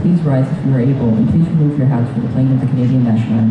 please rise if you are able, and please remove your hats for the playing of the Canadian National Anthem.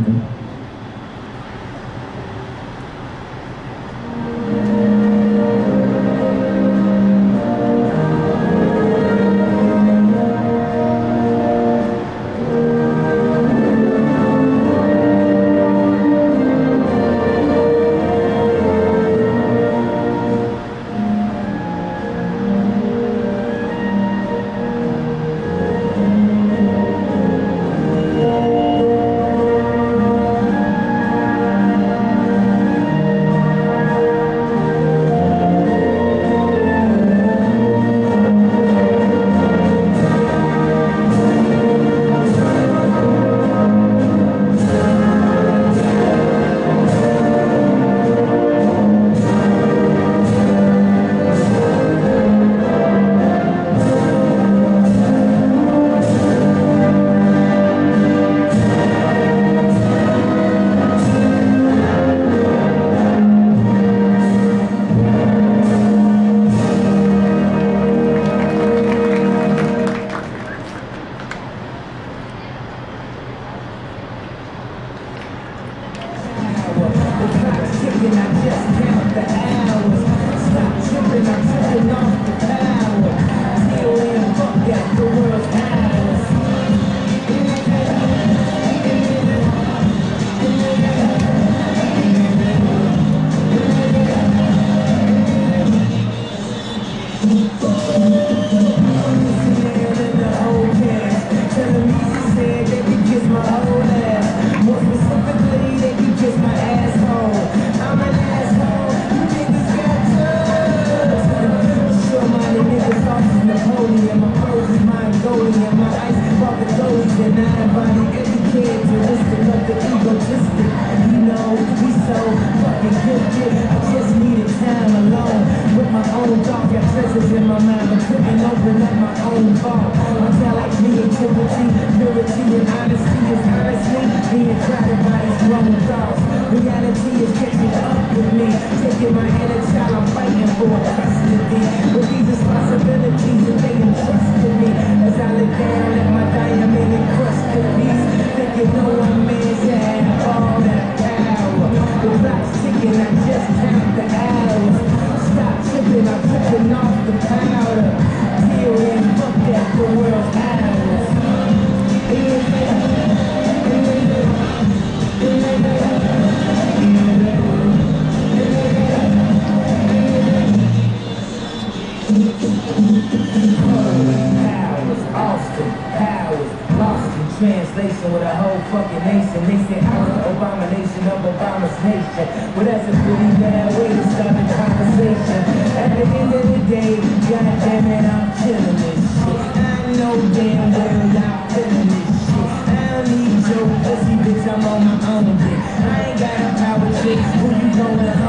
give my hand and child I'm fighting for custody. With these responsibilities that they entrusted me. As I look down at my diamond encrusted piece, thinking no one man's had all that power. The clock's ticking, I just count the hours. Stop tripping, I'm tripping off the powder. with a whole fucking nation. They say I'm the abomination of Obama's nation. Well, that's a pretty bad way to start a conversation. At the end of the day, goddamn it, I'm killing this shit. I know damn well I'm killing this shit. I don't need your pussy, bitch. I'm on my own. Bitch. I ain't got a power chick. Who you going home?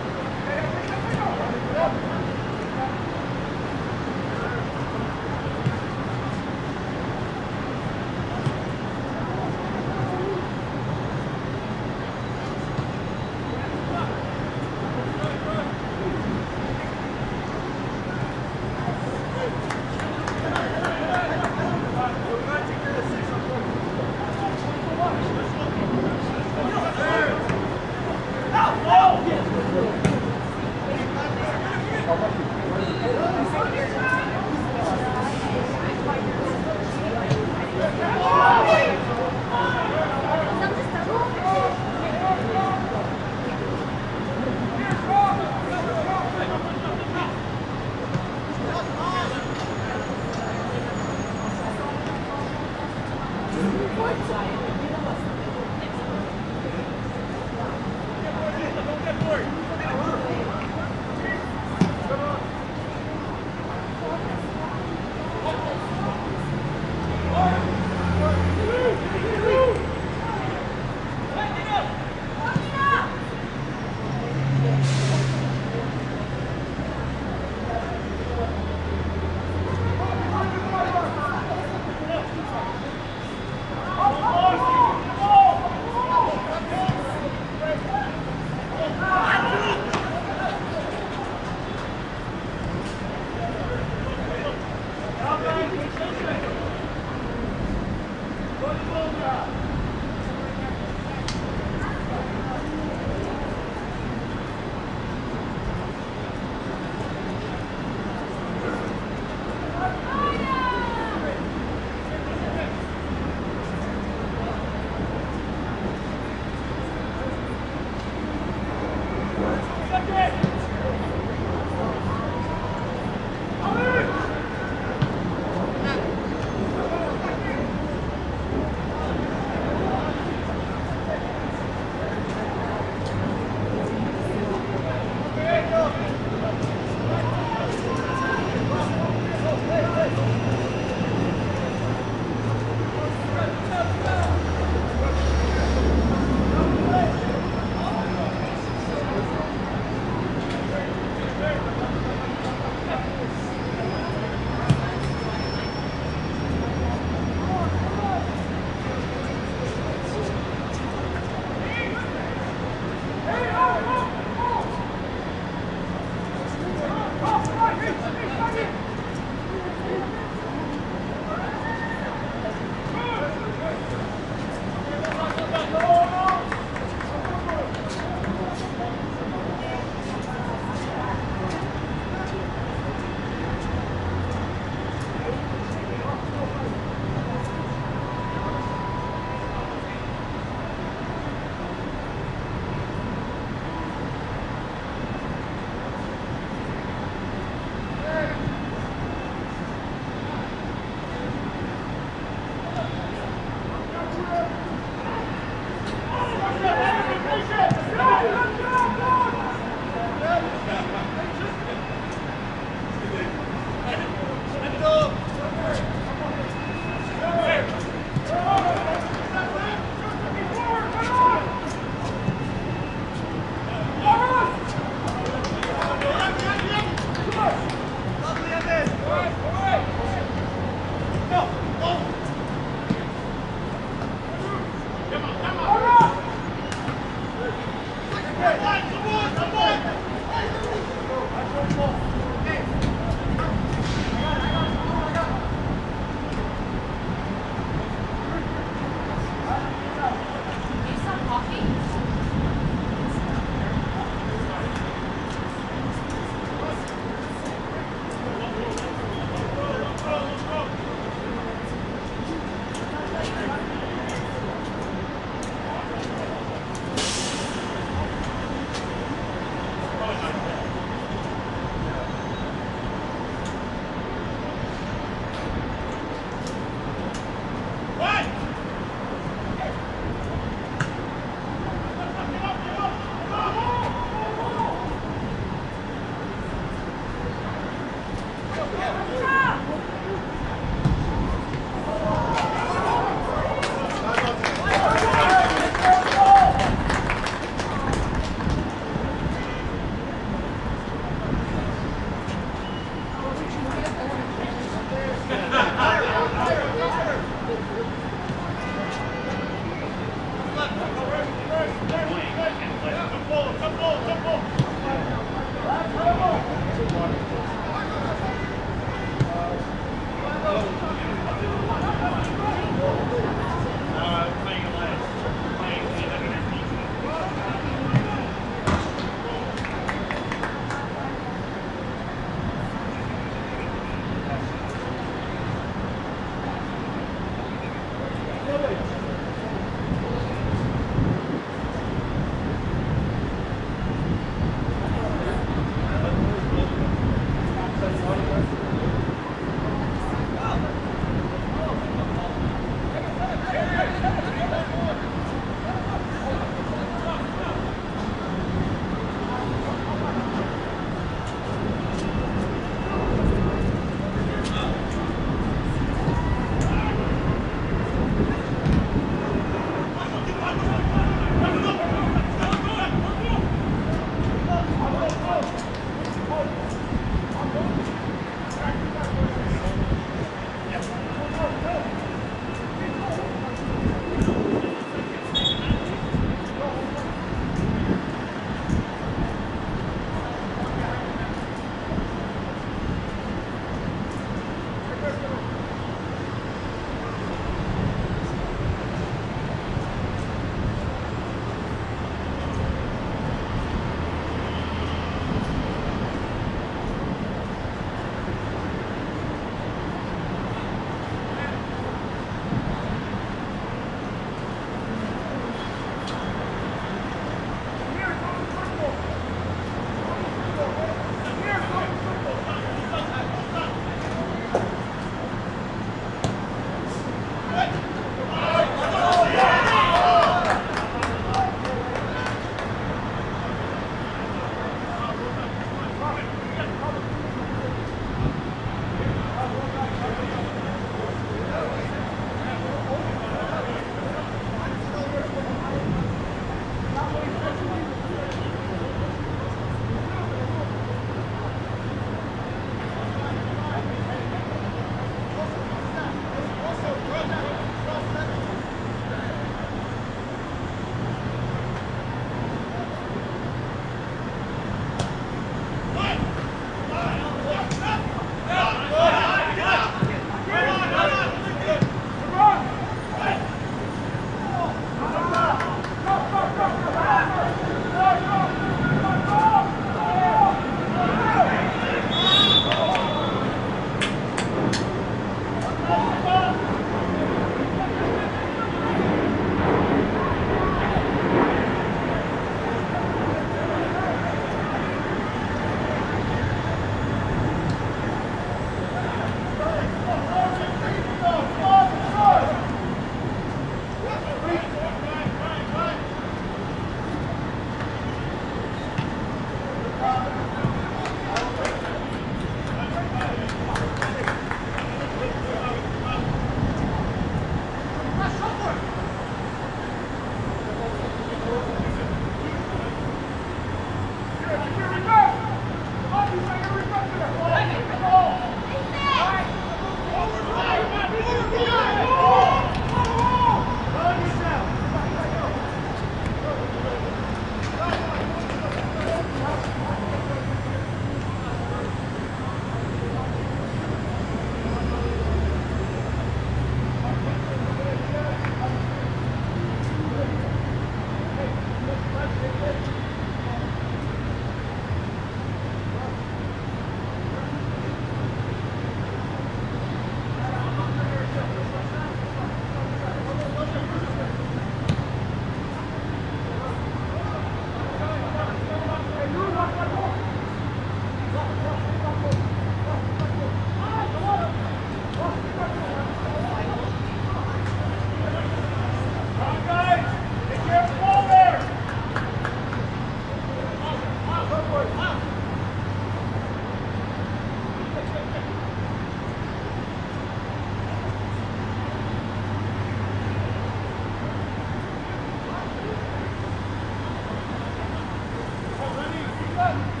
All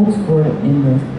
Goal scored in the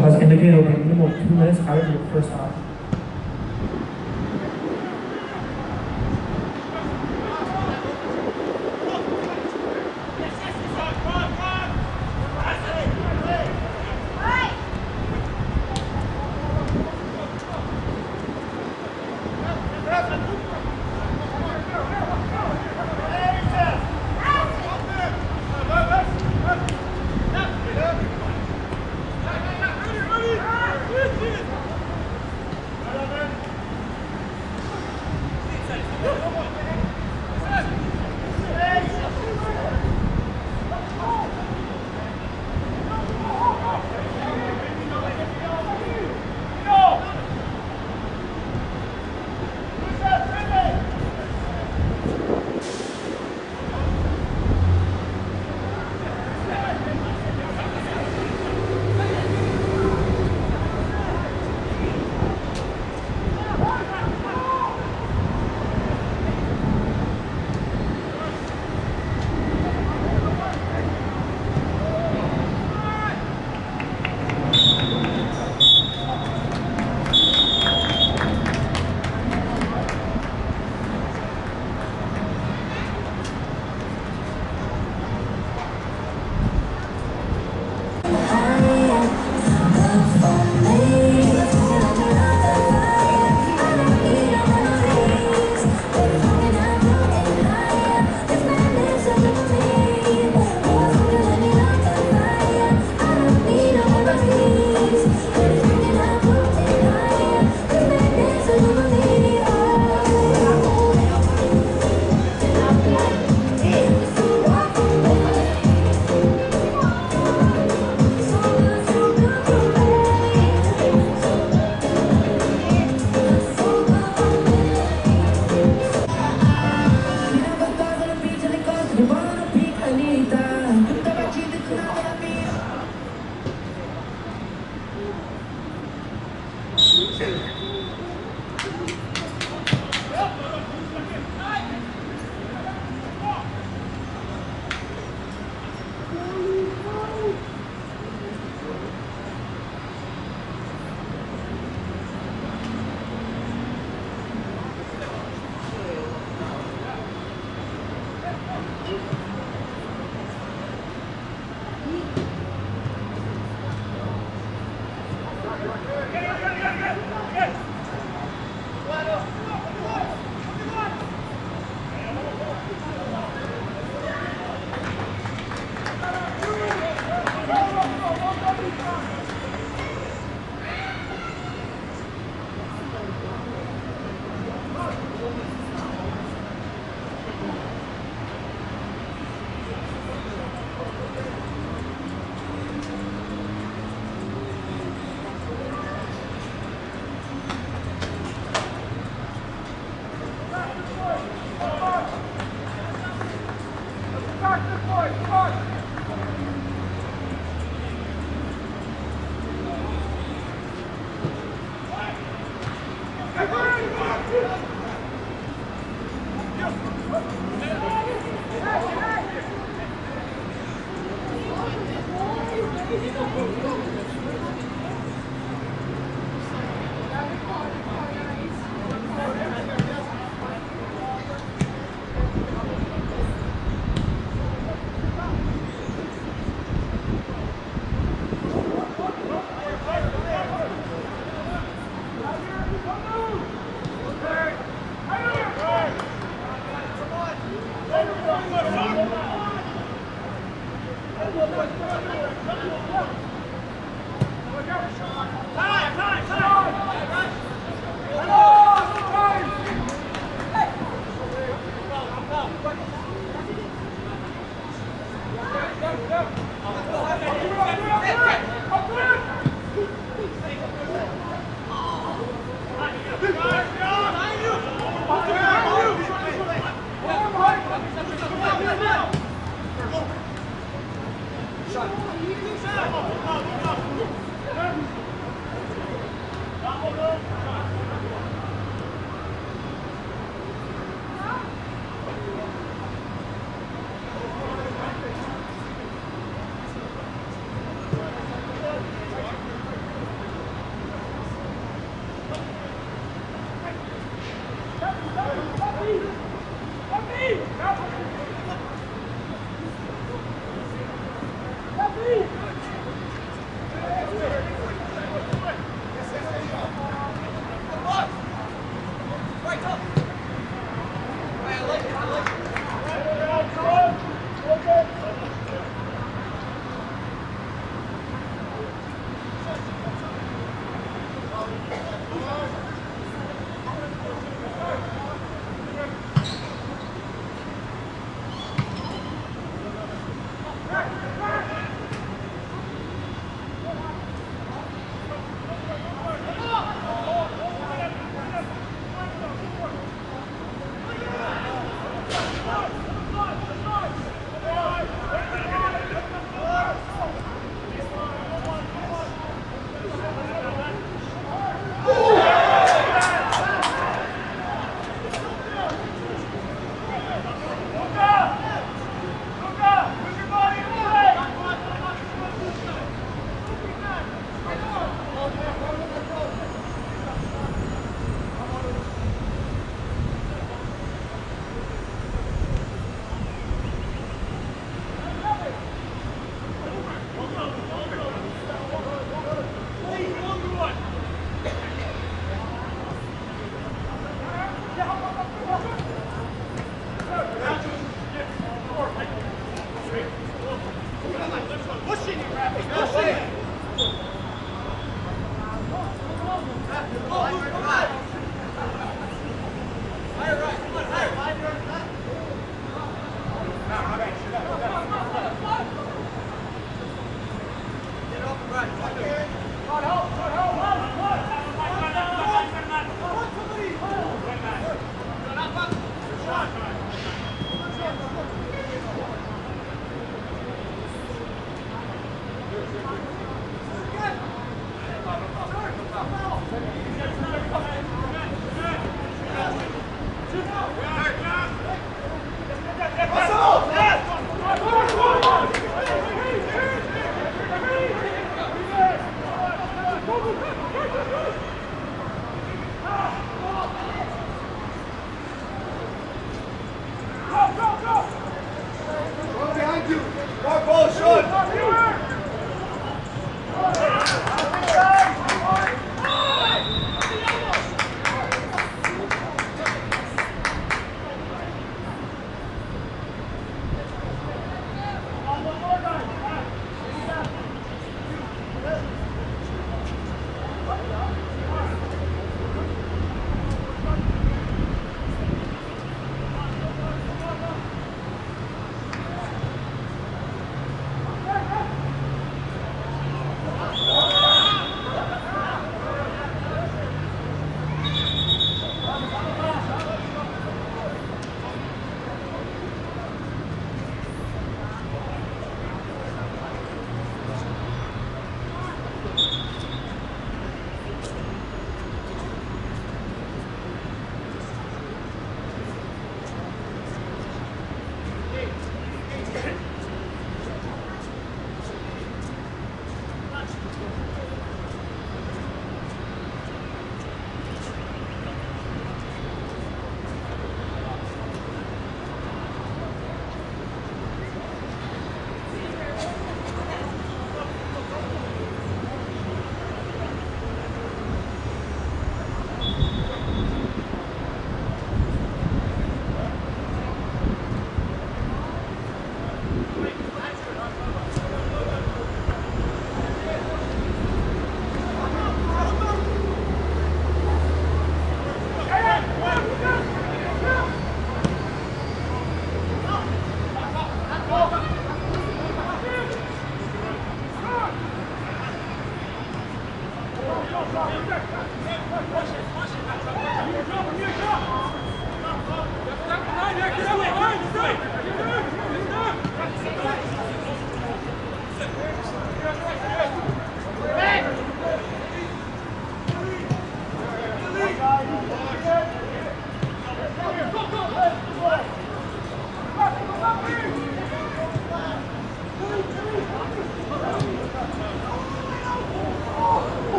has indicated a minimum of two minutes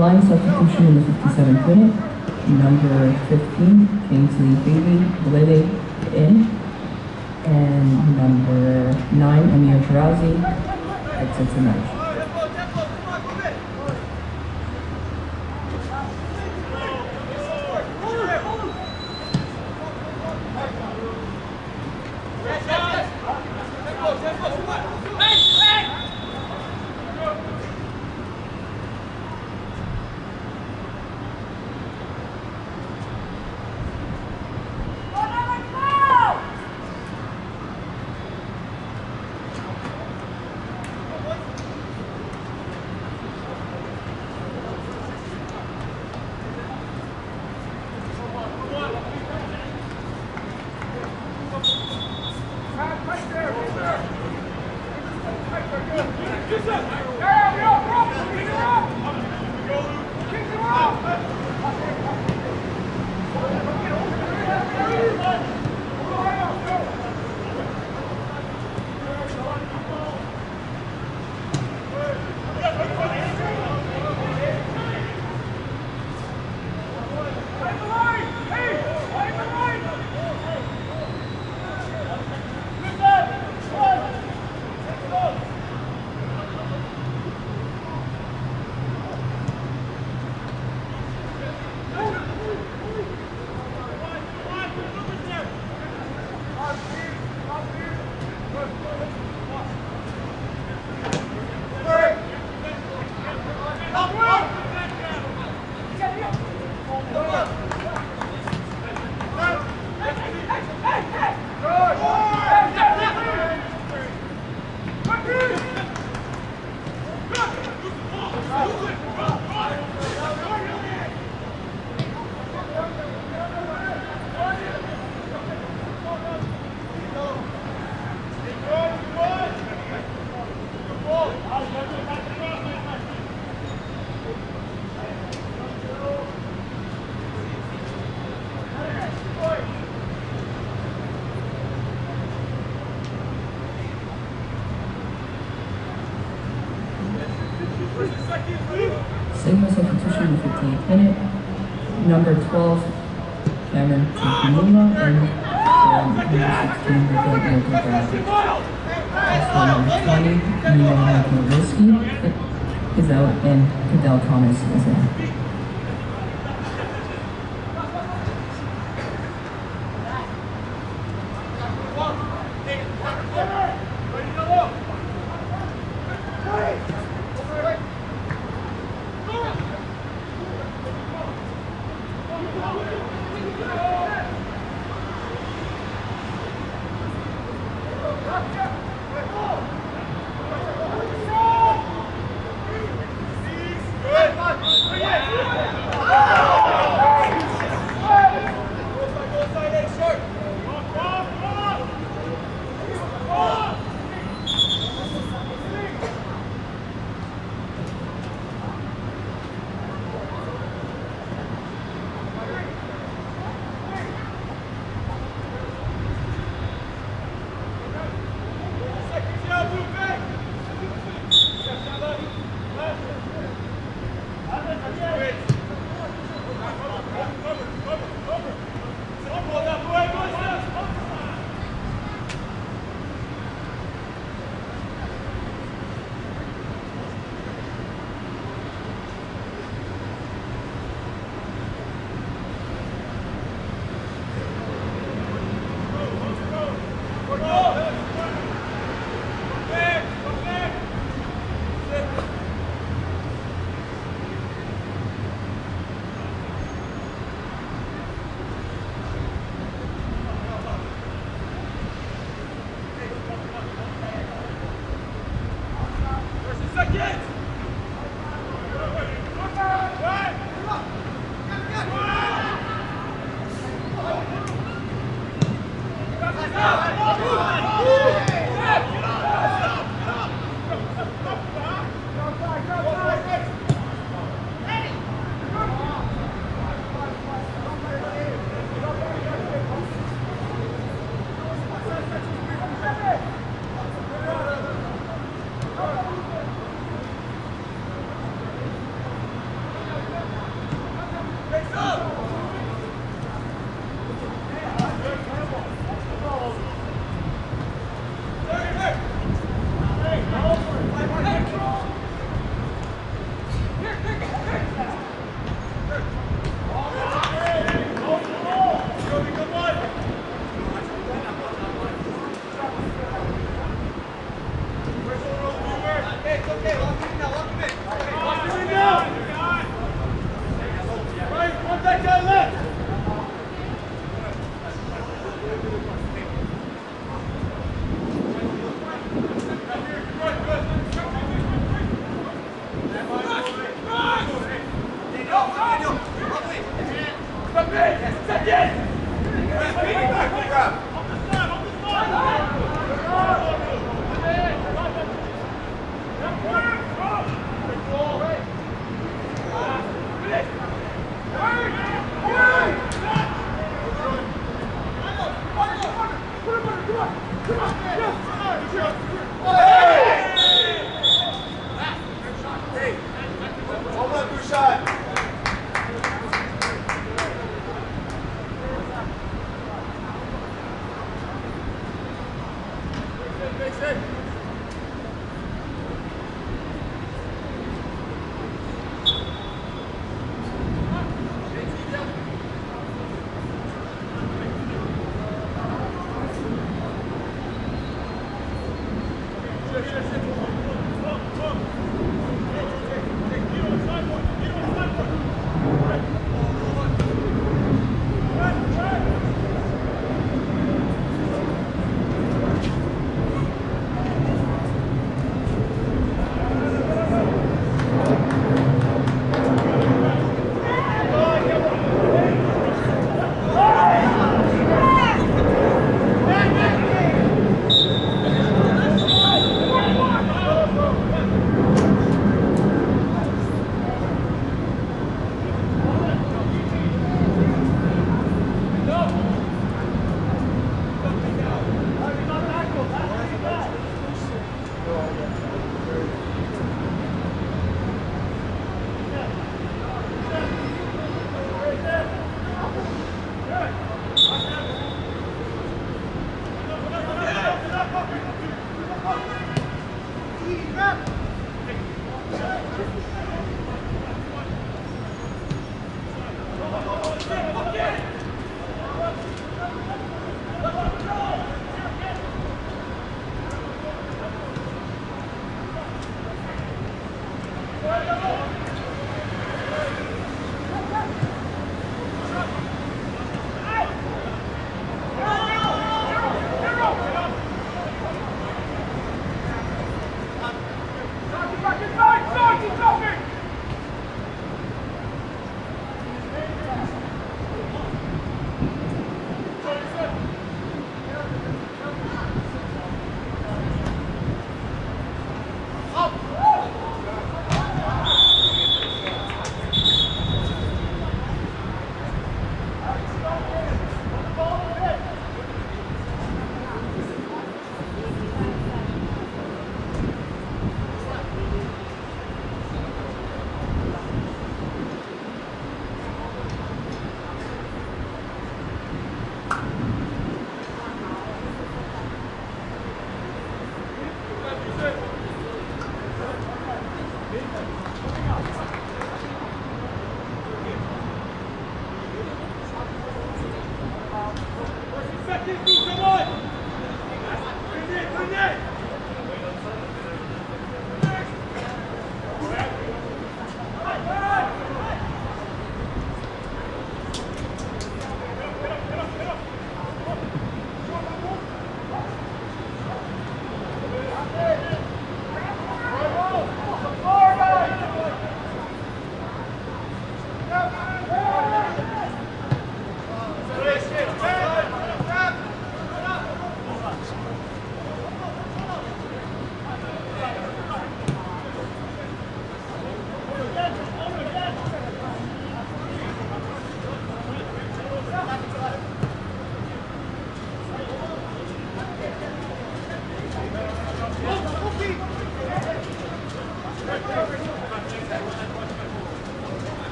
line substitution in the 57th minute. Number 15, Kingsley David Blede in. And number 9, Amir exits at match. 12, Cameron Tukumula, and um, number 16, Miguel Milton 嗯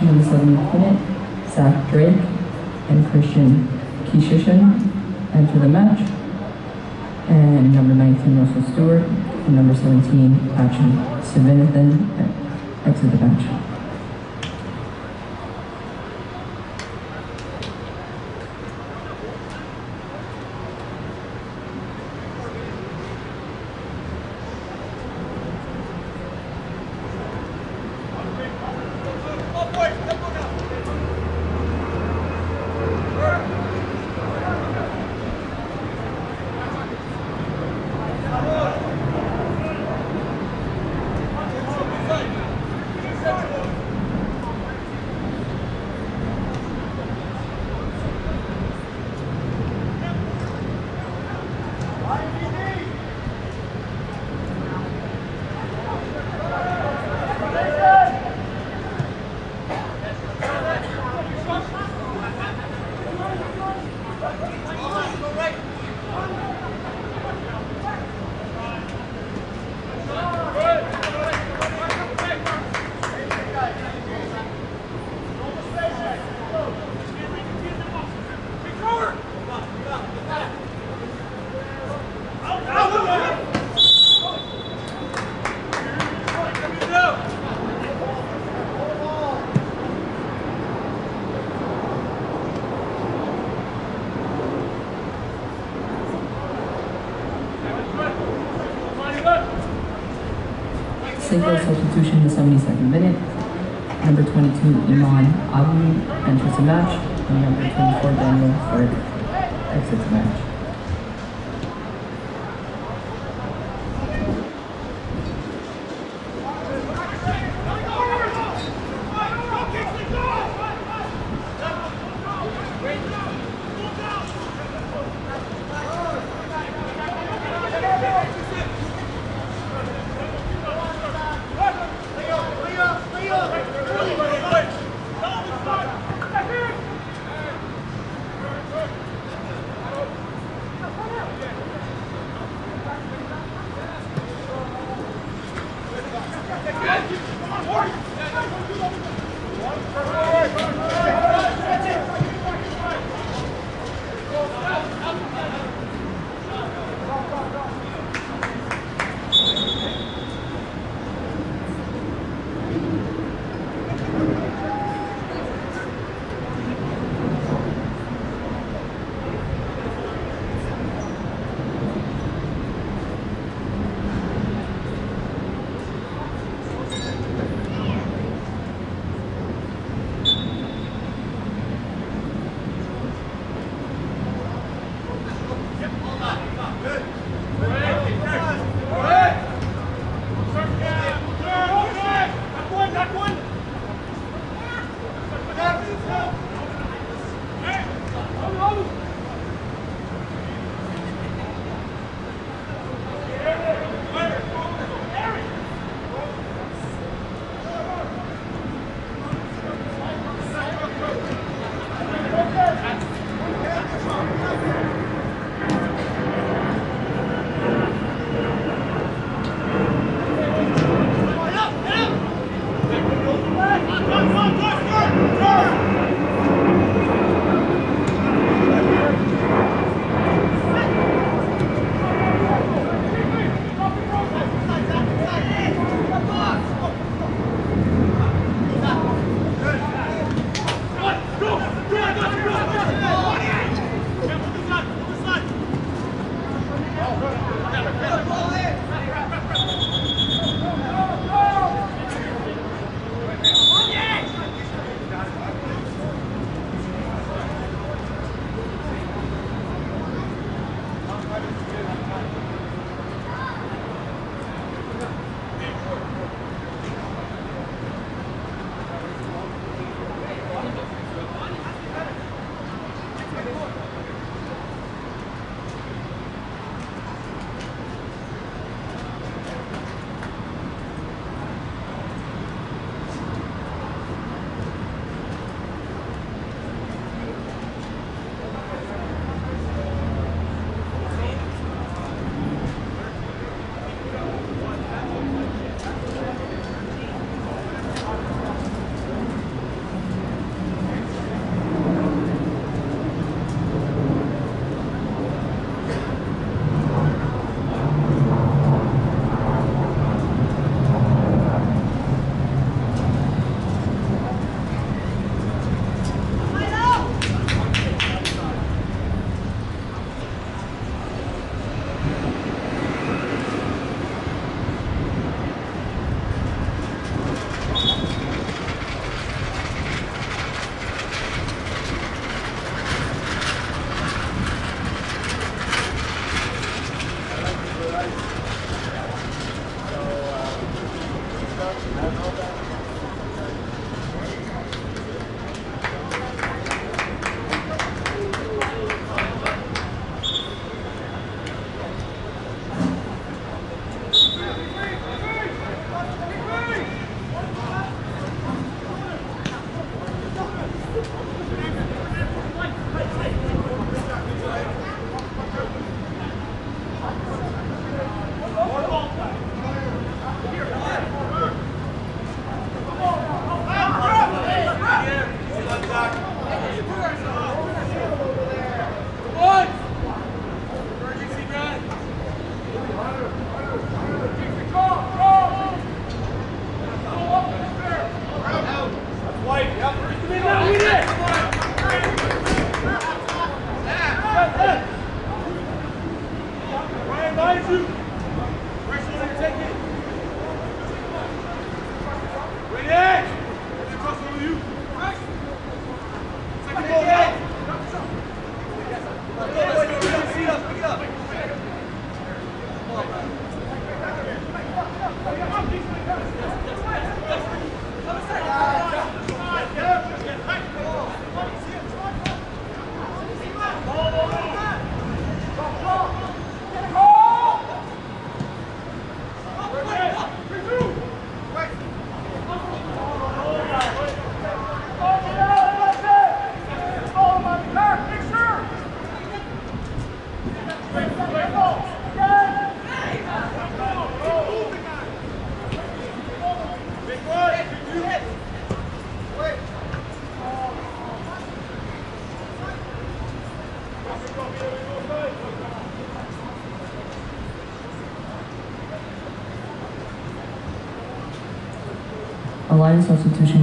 the 70th minute, Zach Drake and Christian Kishishin enter the match. And number 19, Russell Stewart, and number 17, Action Sivinathan exit the match. Single substitution in the 72nd minute. Number 22, Iman Abu enters the match, and number 24, Daniel Ford exits the match.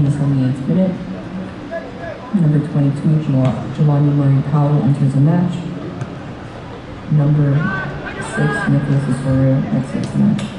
28th minute. Number 22, Jelani Murray Powell enters the match. Number 6, Nicholas Osorio exits the match.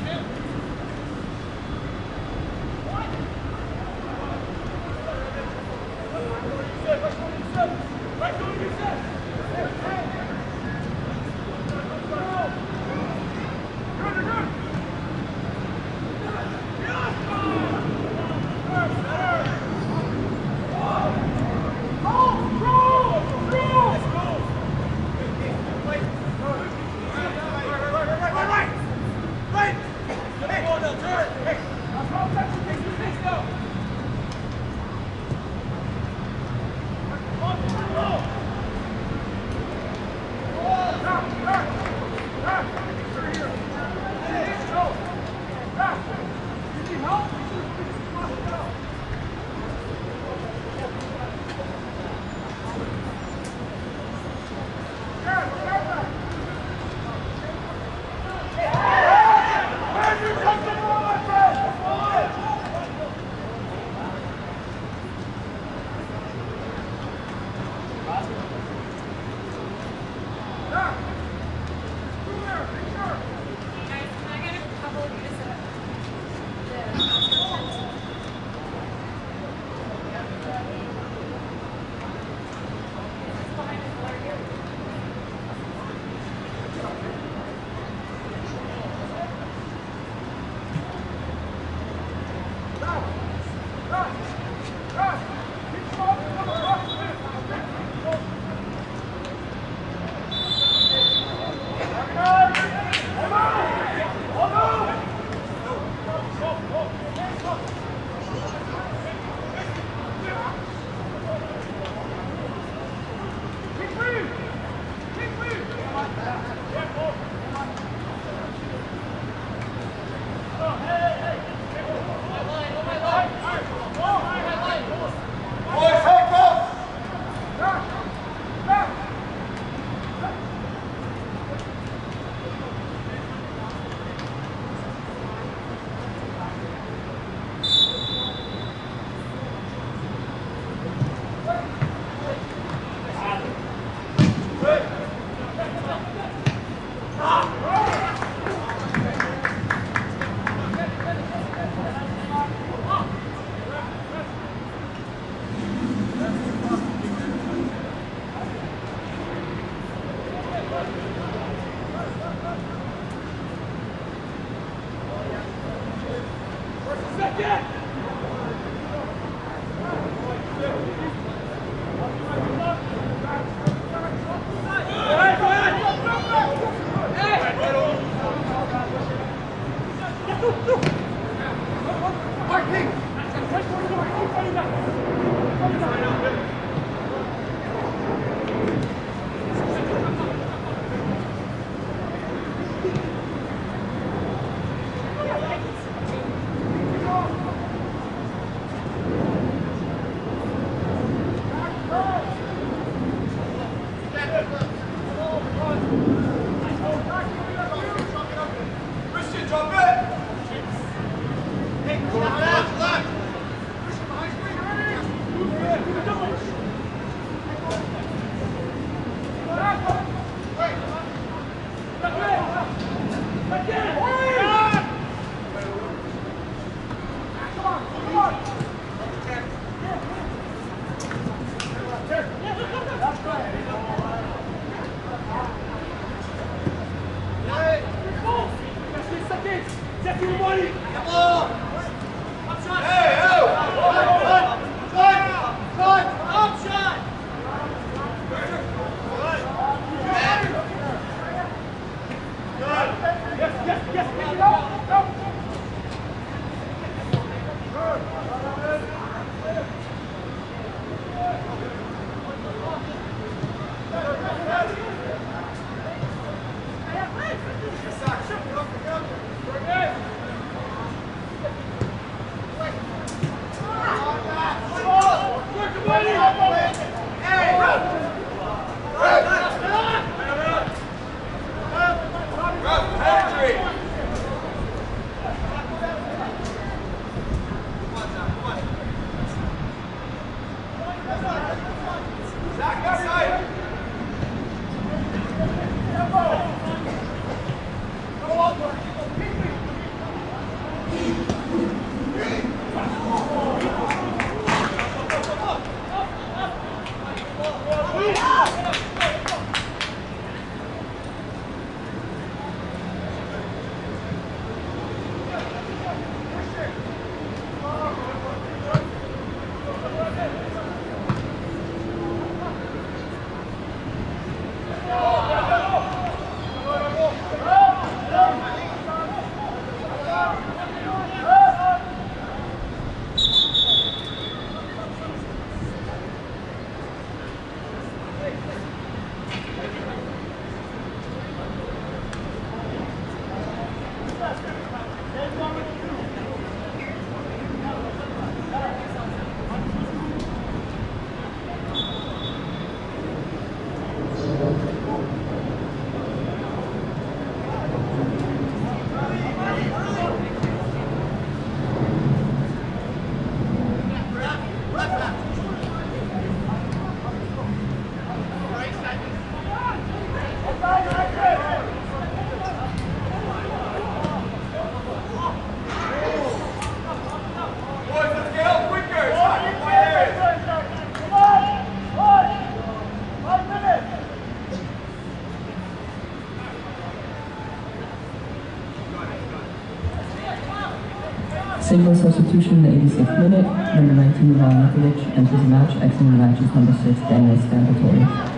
Single substitution in the 86th minute. Number 19, Ivan Nikolic enters the match. Exiting the match is number 6, Daniel Stampatori.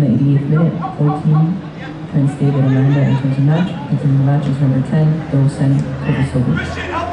The 88th minute. 14, Prince David Amanda enters the match. The match is number 10, Dosen Kovasovic. Christian, help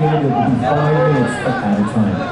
indicated will be five minutes of added time.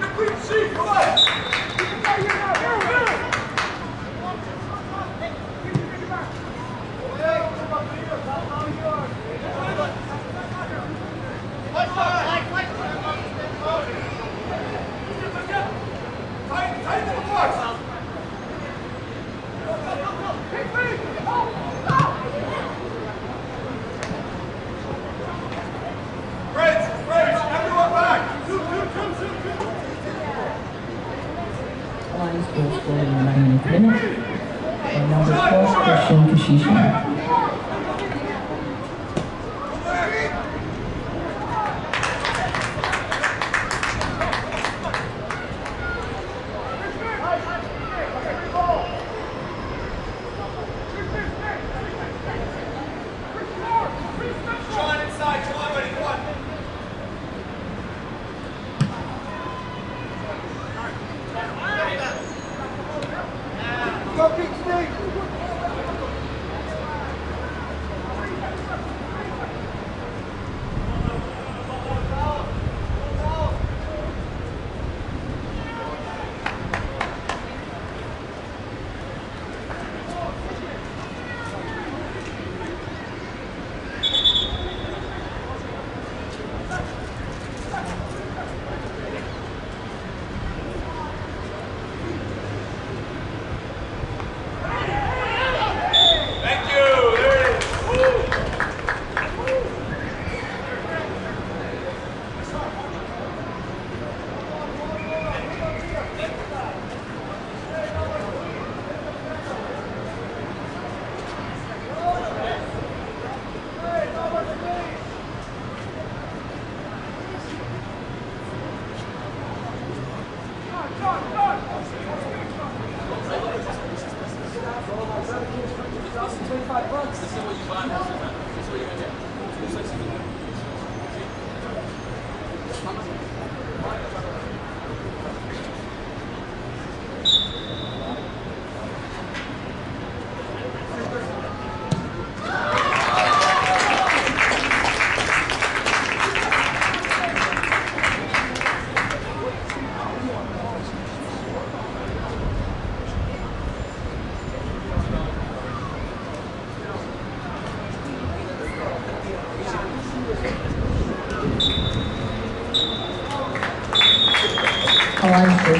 The clean sheet. Come on. Tight, tight to the box. Alliance goal scorer in the 90th And number 12, Christian Kashishin.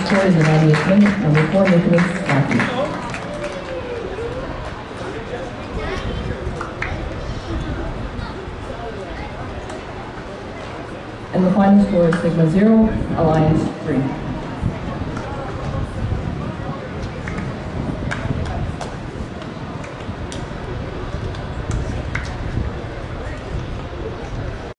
Alliance goal the 90th minute. Number 4, Nicholas. And the final score is Sigma 0, Alliance 3.